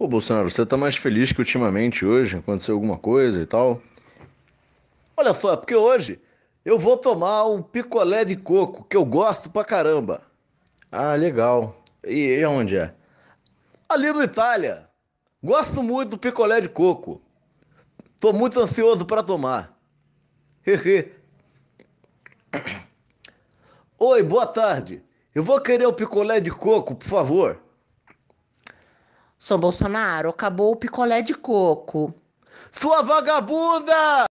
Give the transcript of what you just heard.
Pô, Bolsonaro, você tá mais feliz que ultimamente hoje? Aconteceu alguma coisa e tal? Olha só, porque hoje eu vou tomar um picolé de coco, que eu gosto pra caramba. Ah, legal. E, e aonde é? Ali no Itália. Gosto muito do picolé de coco. Tô muito ansioso para tomar. Hehe. Oi, boa tarde. Eu vou querer o picolé de coco, por favor. Sou Bolsonaro, acabou o picolé de coco. Sua vagabunda!